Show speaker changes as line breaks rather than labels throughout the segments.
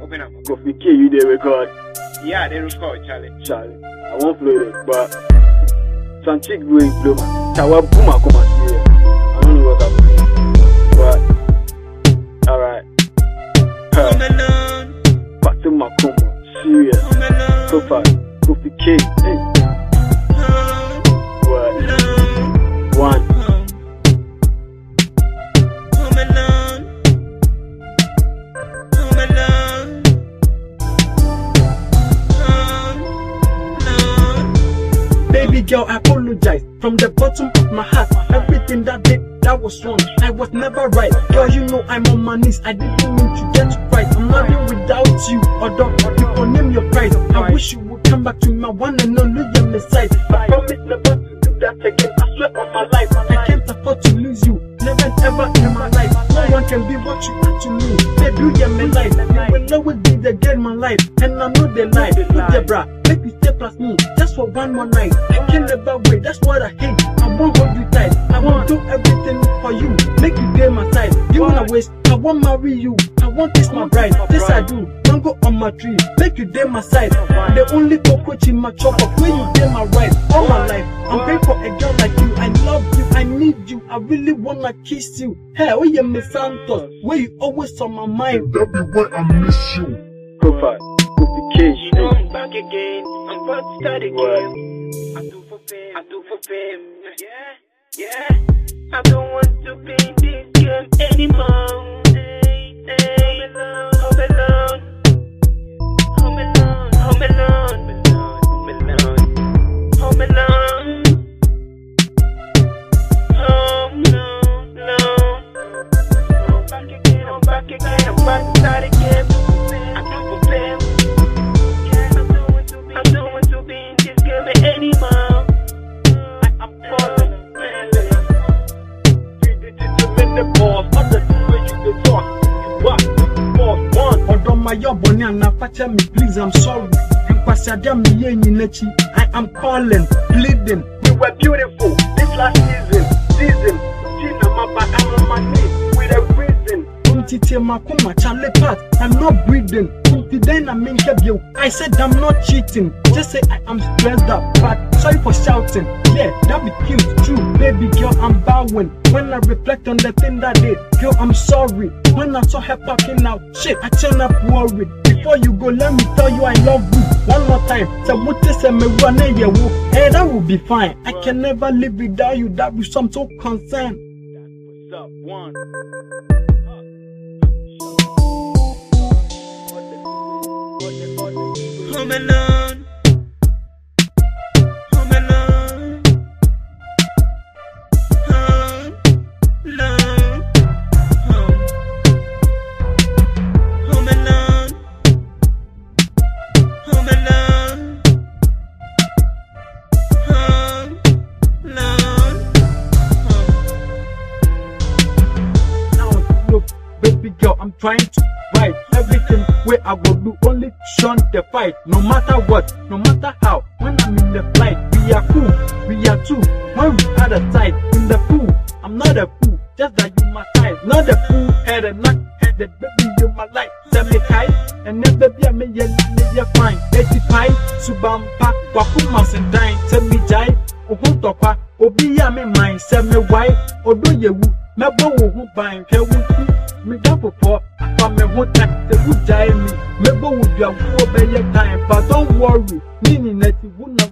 Open up.
Go be key, you there record.
Yeah, they record, Charlie.
Charlie. I won't play it, but some chick going blow man. Tawa boom akuma serious. I don't know what I'm doing. But alright. back
to
my coma. Serious.
Go fast.
Go be key. Hey.
Girl, I apologize from the bottom of my heart. Everything that day that was wrong, I was never right. Girl, you know I'm on my knees. I didn't mean to get you right. I'm nothing without you. Although you can name your price. I wish you would come back to my one and only your message. I promise never to do that again. I swear on my life, I can't afford to lose you. Never ever in my life. No one can be what you are to me. Baby, you're my life. You will always be the girl in my life. And I know they lie. Look there, bruh. Make you stay plus me. Just for one more night. Hate. I won't hold you tight. I won't do everything for you. Make you stay my side. You wanna waste. I won't marry you. I want this my bride. This I do. Mango on my tree. Make you day my side. The only cockroach in my chopper. Where you day my right. All my life. I'm praying for a girl like you. I love you. I need you. I really wanna kiss you. Hey, oh yeah, me Santos. Where you always on my mind.
That be why I miss you.
Kofi, Kofi K,
You know I'm back again. I'm about to start
what?
again. I do for fame. Yeah, yeah. I don't want to be this game anymore. Home alone. Home alone. Home alone. Home alone. Home alone.
Ma yọ bọ̀ ní ànáfàtà mi please I'm sorry. Yé ẹ̀yìn n'ekyi. I am calling, pleading. We were beautiful this last season. Season. Tina Maba, I'm on my with a reason. Ntiti Makuma, Charlie Pat, I'm not breathing. Nti then in Kebio. I said I'm not cheating. Just say I am stressed out. But sorry for shouting. Yeah, that be cute, true. Baby girl, I'm bowing. When I reflect on the thing that did, girl, I'm sorry. When I saw her packing out, shit, I turn up worried. Before you go, let me tell you I love you. One more time. So what is a me run Hey, that will be fine. I can never live without you. That be some so concerned.
That's What's up? One.
Home alone.
I'm trying to fight everything where I go do only shun the fight. No matter what, no matter how. When I'm in the flight, we are cool, we are two. When we are the side in the pool, I'm not a fool, just that you my type. Not a fool headed, not headed, baby you my life. Send me kite, and then baby I may yell, me ya fine. Eighty pie, subampa, wakuma sendine, send me jai. Ohun tọpa, obi yi a mi man sɛ mi wae ɔdɔ yɛ wu mɛbɔ wo ho ban hwɛ wo ku. Mi da popɔ afa mi ho tan sɛ wo gyae mi. Mɛbɔ wo duafoɔ bɛyɛ tan but don't worry. Mi nyina ti wo na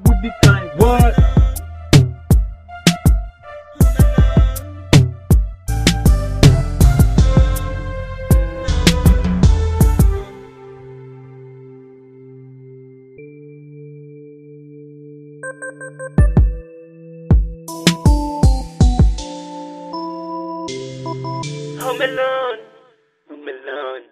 Home alone.
Home alone.